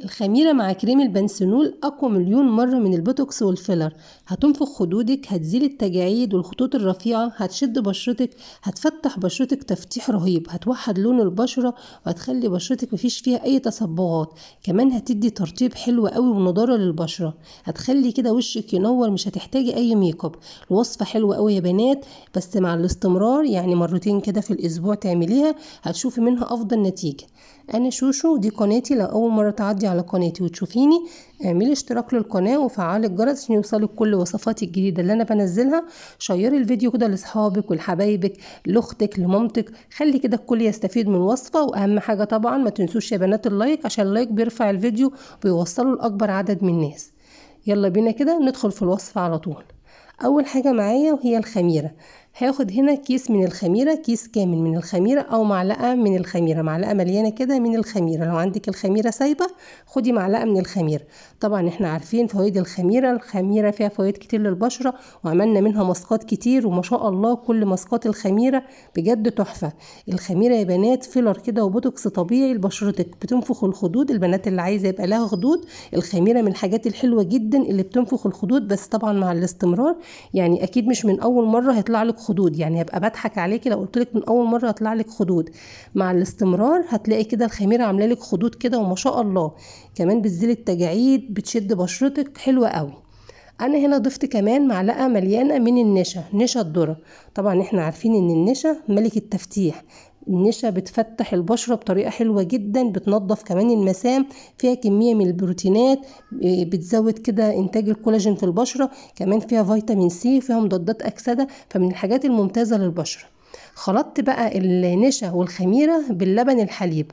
الخميرة مع كريم البانثينول أقوى مليون مرة من البوتوكس والفيلر. هتنفخ خدودك هتزيل التجاعيد والخطوط الرفيعة هتشد بشرتك هتفتح بشرتك تفتيح رهيب هتوحد لون البشرة وهتخلي بشرتك مفيش فيها أي تصبغات. كمان هتدي ترطيب حلو قوي ونضارة للبشرة. هتخلي كده وشك ينور مش هتحتاجي أي make up الوصفة حلوة قوي يا بنات بس مع الاستمرار يعني مرتين كده في الأسبوع تعمليها هتشوفي منها أفضل نتيجة. أنا شوشو دي قناتي لو أول مرة تعدي على قناتي وتشوفيني اعملي اشتراك للقناة وفعلي الجرس عشان يوصلك كل وصفاتي الجديدة اللي أنا بنزلها. share ي الفيديو كده لأصحابك ولحبايبك لأختك لمامتك. خلي كده الكل يستفيد من الوصفه وأهم حاجة طبعا ما تنسوش يا بنات ال like عشان ال like بيرفع الفيديو ويوصله لأكبر عدد من الناس. يلا بينا كده ندخل في الوصفه على طول. أول حاجة معايا وهي الخميرة. هاخد هنا كيس من الخميرة كيس كامل من الخميرة أو معلقة من الخميرة معلقة مليانة كده من الخميرة. لو عندك الخميرة سايبة خدي معلقة من الخميرة. طبعا إحنا عارفين فوائد الخميرة الخميرة فيها فوائد كتير للبشرة وعملنا منها ماسكات كتير وما شاء الله كل ماسكات الخميرة بجد تحفة. الخميرة يا بنات فيلر كده وبوتوكس طبيعي لبشرتك بتنفخ الخدود البنات اللي عايزة يبقى لها خدود. الخميرة من الحاجات الحلوة جدا اللي بتنفخ الخدود بس طبعا مع الاستمرار. يعني أكيد مش من أول مرة هيطلع لك خدود. يعني هبقى بضحك عليكي لو قلت لك من أول مرة هيطلع لك خدود. مع الاستمرار هتلاقي كده الخميره عاملة لك خدود كده وما شاء الله. كمان بتزيل التجاعيد بتشد بشرتك حلوة قوي. أنا هنا ضفت كمان معلقة مليانة من النشا نشا الذرة. طبعا إحنا عارفين إن النشا ملك التفتيح. النشا بتفتح البشرة بطريقة حلوة جدا بتنظف كمان المسام فيها كمية من البروتينات بتزود كده إنتاج الكولاجين في البشرة كمان فيها فيتامين سي فيها مضادات أكسدة فمن الحاجات الممتازة للبشرة. خلطت بقى النشا والخميرة باللبن الحليب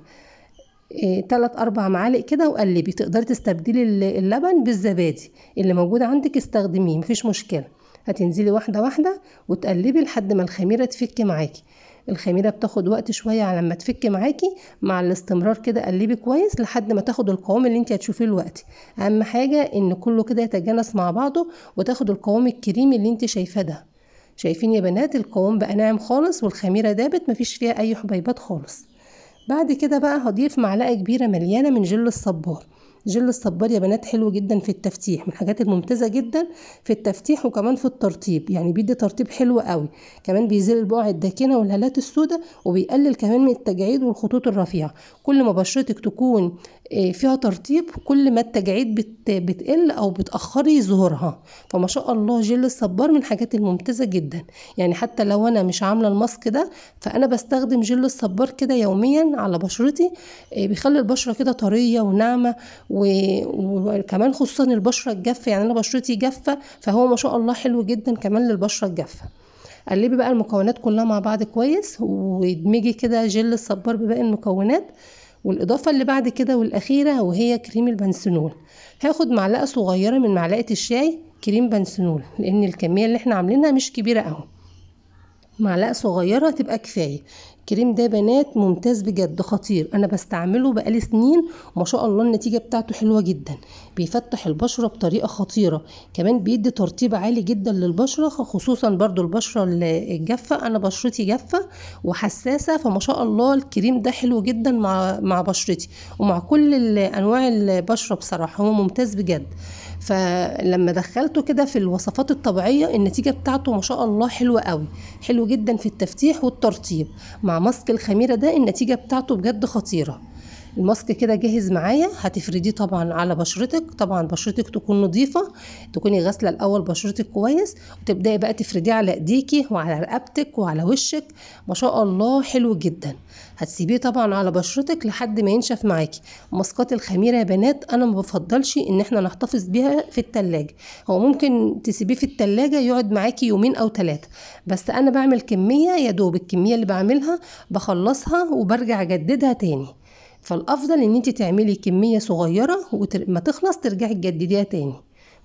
إيه تلات أربع معالق كده وقلبي. تقدري تستبدلي اللبن بالزبادي اللي موجود عندك استخدميه مفيش مشكلة. هتنزلي واحدة واحدة وتقلبي لحد ما الخميرة تفك معاكي. الخميرة بتاخد وقت شوية على ما تفك معاكي مع الاستمرار كده قلبي كويس لحد ما تاخد القوام اللي انت هتشوفيه دلوقتي. أهم حاجة إن كله كده يتجانس مع بعضه وتاخد القوام الكريمي اللي انت شايفاه ده. شايفين يا بنات القوام بقى ناعم خالص والخميرة دابت مفيش فيها أي حبيبات خالص. بعد كده بقى هضيف معلقة كبيرة مليانة من جل الصبار. جل الصبار يا بنات حلو جدا في التفتيح من الحاجات الممتازة جدا في التفتيح وكمان في الترطيب يعني بيدي ترطيب حلو قوي كمان بيزيل البقع الداكنة والهالات السوداء وبيقلل كمان من التجاعيد والخطوط الرفيعة كل ما بشرتك تكون فيها ترطيب كل ما التجاعيد بت بتقل أو بتأخري ظهورها فما شاء الله جل الصبار من الحاجات الممتازة جدا يعني حتى لو أنا مش عاملة الماسك ده فأنا بستخدم جل الصبار كده يوميا على بشرتي بيخلي البشرة كده طرية وناعمة وكمان خصوصا البشرة الجافة يعني أنا بشرتي جافة فهو ما شاء الله حلو جدا كمان للبشرة الجافة. قلبي بقى المكونات كلها مع بعض كويس وادمجي كده جل الصبار بباقي المكونات والإضافة اللي بعد كده والأخيرة وهي كريم البنسنول. هاخد معلقة صغيرة من معلقة الشاي كريم بنسنول لأن الكمية اللي إحنا عاملينها مش كبيرة أوي. معلقة صغيرة تبقى كفاية. الكريم ده بنات ممتاز بجد خطير. أنا بستعمله بقالي سنين وما شاء الله النتيجة بتاعته حلوة جدا. بيفتح البشرة بطريقة خطيرة. كمان بيدي ترطيب عالي جدا للبشرة خصوصا برضو البشرة الجافة أنا بشرتي جافة وحساسة فما شاء الله الكريم ده حلو جدا مع مع بشرتي. ومع كل أنواع البشرة بصراحة هو ممتاز بجد. فلما دخلته كده في الوصفات الطبيعية النتيجة بتاعته ما شاء الله حلوة قوي. حلو جدا في التفتيح والترطيب. مع ماسك الخميرة ده النتيجة بتاعته بجد خطيرة. الماسك كده جاهز معايا هتفرديه طبعا على بشرتك طبعا بشرتك تكون نظيفة تكوني غاسلة الأول بشرتك كويس وتبدأي بقى تفرديه على إيديكي وعلى رقبتك وعلى وشك. ما شاء الله حلو جدا. هتسيبيه طبعا على بشرتك لحد ما ينشف معاكي. ماسكات الخميرة يا بنات أنا ما بفضلش إن إحنا نحتفظ بيها في التلاجة. هو ممكن تسيبيه في التلاجة يقعد معاكي يومين أو ثلاثة بس أنا بعمل كمية يا دوب الكمية اللي بعملها بخلصها وبرجع أجددها تاني. فالأفضل إن انت تعملي كمية صغيرة وما تخلص ترجعي تجدديها تاني.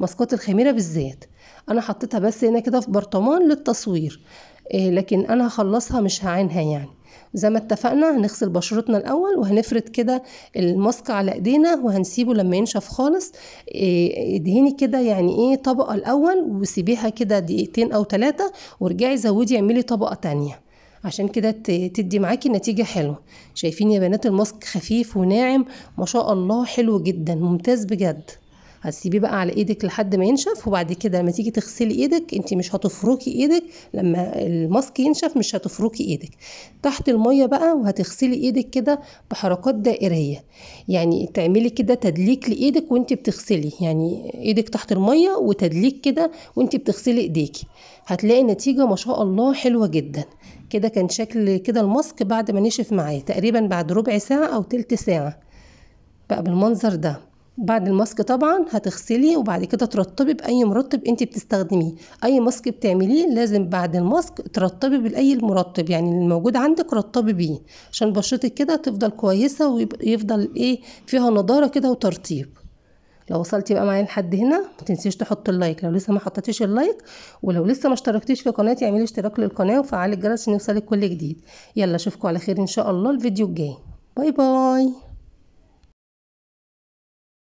ماسكات الخميرة بالذات أنا حطيتها بس هنا كده في برطمان للتصوير. إيه لكن أنا هخلصها مش هعينها يعني. زي ما اتفقنا هنغسل بشرتنا الأول وهنفرد كده الماسك على إيدينا وهنسيبه لما ينشف خالص. إيه كده يعني إيه طبقة الأول وسيبيها كده دقيقتين أو ثلاثة وارجعي زودي اعملي طبقة تانية. عشان كده تدي معاكي نتيجة حلوة. شايفين يا بنات الماسك خفيف وناعم ما شاء الله حلو جدا ممتاز بجد. هتسيبيه بقى على إيدك لحد ما ينشف وبعد كده لما تيجي تغسلي إيدك انت مش هتفركي إيدك. لما الماسك ينشف مش هتفركي إيدك. تحت المية بقى وهتغسلي إيدك كده بحركات دائرية. يعني تعملي كده تدليك لإيدك وانت بتغسلي. يعني إيدك تحت المية وتدليك كده وانت بتغسلي ايديكي. هتلاقي نتيجة ما شاء الله حلوة جدا. كده كان شكل كده الماسك بعد ما نشف معايا تقريبا بعد ربع ساعة أو تلت ساعة. بقى بالمنظر ده. بعد الماسك طبعا هتغسلي وبعد كده ترطبي بأي مرطب أنت بتستخدميه. أي ماسك بتعمليه لازم بعد الماسك ترطبي باي مرطب يعني الموجود عندك رطبي بيه. عشان بشرتك كده تفضل كويسة ويفضل إيه فيها نضارة كده وترطيب. لو وصلتي بقى معايا لحد هنا ما تنسيش تحط ال like. لو لسه ما حطيتيش ال like ولو لسه ما اشتركتيش في قناتي اعملي اشتراك للقناة وفعلي الجرس عشان يوصلك كل جديد. يلا أشوفكم على خير إن شاء الله. الفيديو الجاي. باي باي.